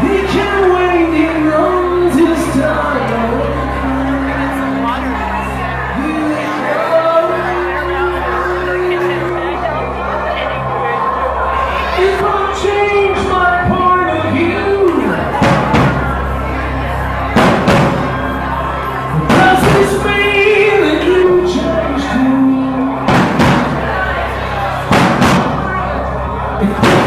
He can win. Stop.